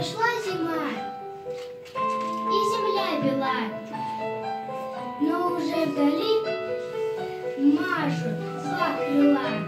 Пришла зима, и земля бела, но уже вдали мажут два крыла.